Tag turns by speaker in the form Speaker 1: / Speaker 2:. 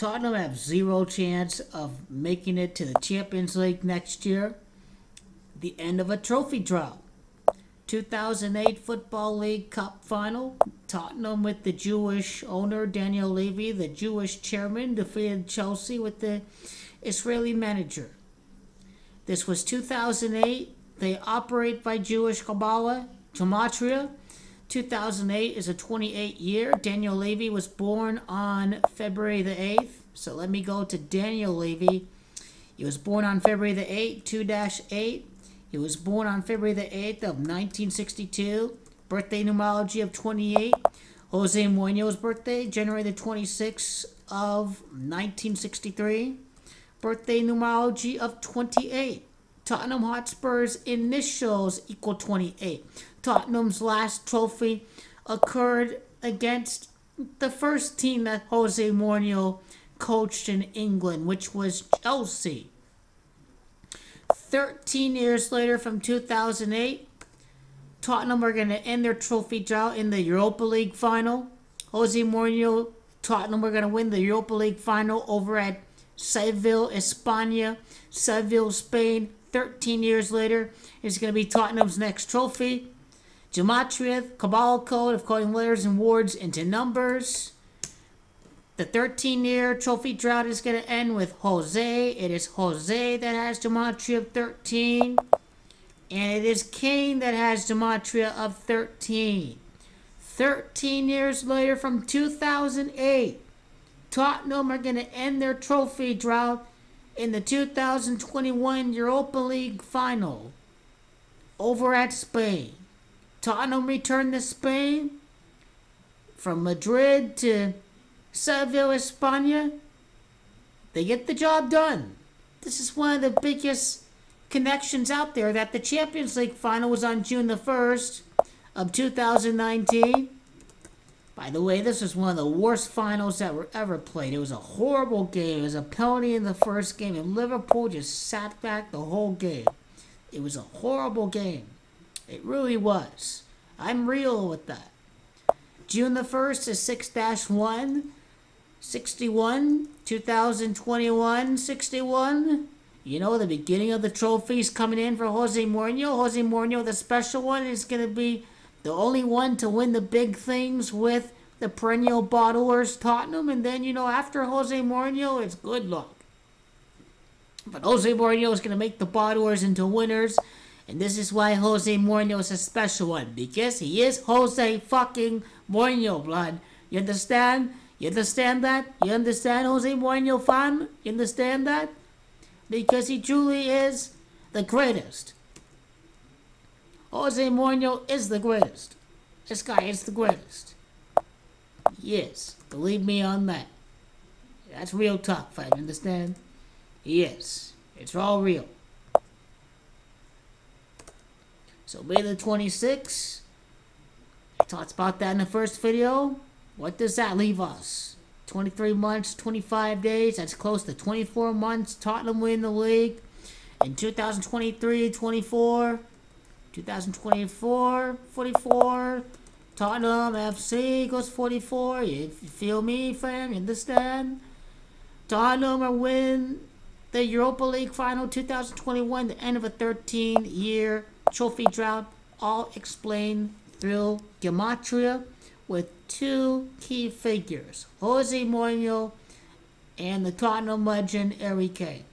Speaker 1: Tottenham have zero chance of making it to the Champions League next year. The end of a trophy drought. 2008 Football League Cup final. Tottenham with the Jewish owner Daniel Levy, the Jewish chairman, defeated Chelsea with the Israeli manager. This was 2008. They operate by Jewish Kabbalah, Gematria. 2008 is a 28 year. Daniel Levy was born on February the 8th. So let me go to Daniel Levy. He was born on February the 8th, 2 8. He was born on February the 8th of 1962. Birthday numerology of 28. Jose Mourinho's birthday, January the 26th of 1963. Birthday numerology of 28. Tottenham Hotspur's initials equal 28. Tottenham's last trophy occurred against the first team that Jose Mourinho coached in England, which was Chelsea. 13 years later, from 2008, Tottenham are going to end their trophy drought in the Europa League final. Jose Mourinho, Tottenham are going to win the Europa League final over at Seville, España, Seville, Spain. 13 years later is going to be Tottenham's next trophy. Gematria, Kabbalah code of coding letters and words into numbers. The 13 year trophy drought is going to end with Jose. It is Jose that has Gematria of 13. And it is Kane that has Gematria of 13. 13 years later from 2008, Tottenham are going to end their trophy drought in the 2021 Europa League final over at Spain. Tottenham returned to Spain from Madrid to Seville, España. They get the job done. This is one of the biggest connections out there that the Champions League final was on June the 1st of 2019. By the way, this was one of the worst finals that were ever played. It was a horrible game. It was a penalty in the first game, and Liverpool just sat back the whole game. It was a horrible game. It really was. I'm real with that. June the 1st is 6 1. 61, 2021, 61. You know, the beginning of the trophies coming in for Jose Mourinho. Jose Mourinho, the special one, is going to be the only one to win the big things with the perennial bottlers, Tottenham. And then, you know, after Jose Mourinho, it's good luck. But Jose Mourinho is going to make the bottlers into winners. And this is why Jose Mourinho is a special one. Because he is Jose fucking Mourinho, blood. You understand? You understand that? You understand Jose Mourinho fan? You understand that? Because he truly is the greatest. Jose Mourinho is the greatest. This guy is the greatest. Yes, believe me on that. That's real talk, fam. Understand? Yes, it's all real. So May the 26th, I talked about that in the first video. What does that leave us? 23 months, 25 days. That's close to 24 months. Tottenham win the league. In 2023, 24, 2024, 44. Tottenham FC goes 44. You feel me, fam? You understand? Tottenham will win the Europa League final 2021, the end of a 13 year trophy drought. All explained through Gematria with two key figures, Jose Mourinho and the Tottenham legend Harry Kane.